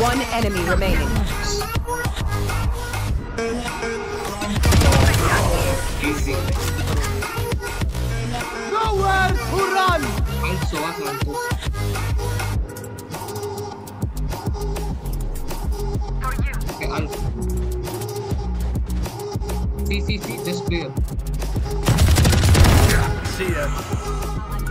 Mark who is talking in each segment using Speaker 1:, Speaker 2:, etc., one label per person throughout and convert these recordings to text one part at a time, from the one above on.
Speaker 1: One enemy remaining.
Speaker 2: Easy.
Speaker 3: Nowhere to run!
Speaker 2: Also, Okay, I'll. See, see, see, just clear.
Speaker 4: See ya.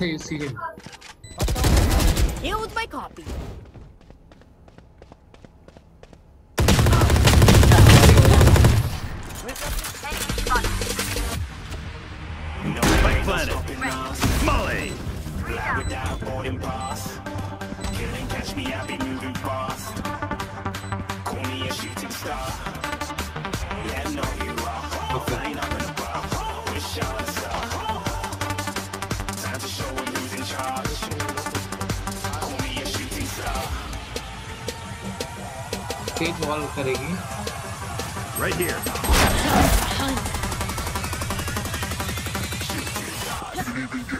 Speaker 2: Hey, you see him.
Speaker 1: Here's my copy.
Speaker 4: Spike planted. Molly.
Speaker 5: without boarding pass. Killing, catch me, I be moving fast. Call me a shooting star.
Speaker 2: Stage wall करेगी
Speaker 4: right here.
Speaker 6: You didn't even get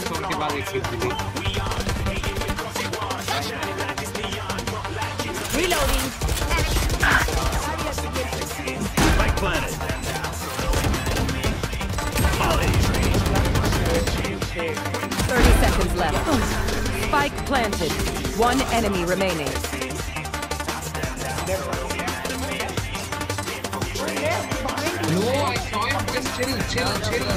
Speaker 2: song talking about its history.
Speaker 1: Reloading.
Speaker 4: My planet.
Speaker 1: Thirty seconds left. Spike planted. One enemy remaining.
Speaker 2: No, I saw him. Just chill, chill, chill.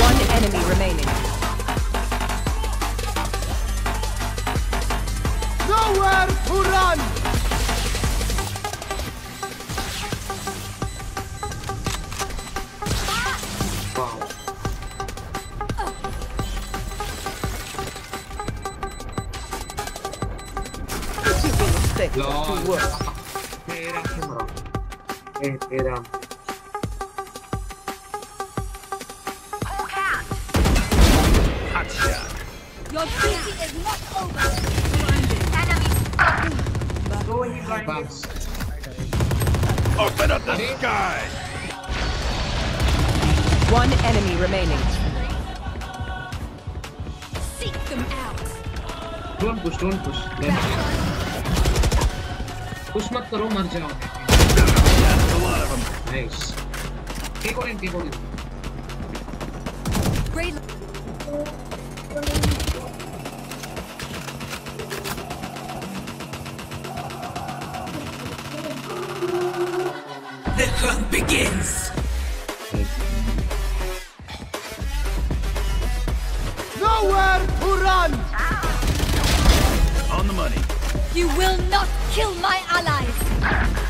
Speaker 1: One enemy remaining.
Speaker 3: Nowhere to run!
Speaker 2: Wow. Too big a
Speaker 4: mistake.
Speaker 1: Your is over.
Speaker 2: Enemies.
Speaker 4: Open up the sky.
Speaker 1: One enemy remaining.
Speaker 7: Seek them out.
Speaker 2: Don't push, don't
Speaker 4: push. Push, not karo, mar.
Speaker 2: Nice. Keep on keep on.
Speaker 7: Great.
Speaker 5: The hunt begins!
Speaker 3: Nowhere to run!
Speaker 4: On the money.
Speaker 7: You will not kill my allies!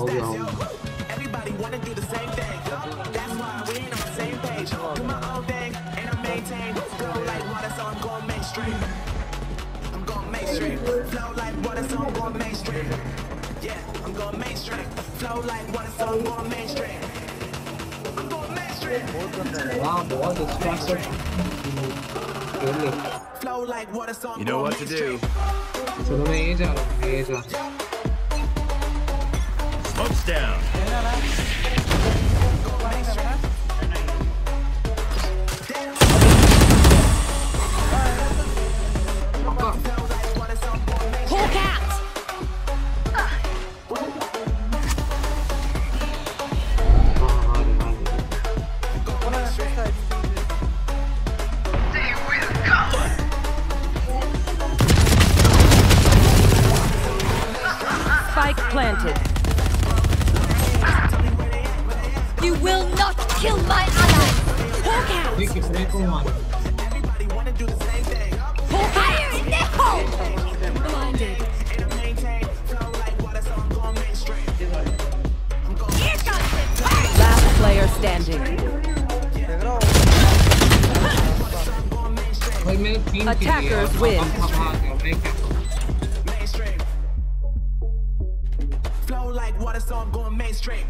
Speaker 2: हो गया हो गया
Speaker 5: Everybody wanna do the same thing. That's why we ain't on the same page. Do my own thing and I maintain. Flow like water, so I'm going mainstream. I'm going mainstream. Flow like water, so I'm going mainstream. Yeah, I'm going mainstream. Flow like water, so I'm going mainstream. I'm going mainstream.
Speaker 2: वाह बहुत structure खेल ले
Speaker 5: Flow like water, so I'm
Speaker 4: You know
Speaker 5: going
Speaker 4: what to do.
Speaker 5: mainstream.
Speaker 2: चलो मैं ये जा रहा हूँ मैं ये जा रहा हूँ
Speaker 4: Smoke's down.
Speaker 7: Kill my allies! Walk out!
Speaker 5: Everybody wanna do the same thing.
Speaker 7: Fire in the.
Speaker 1: Last player standing. Attackers win.
Speaker 5: Flow like water, so I'm going mainstream.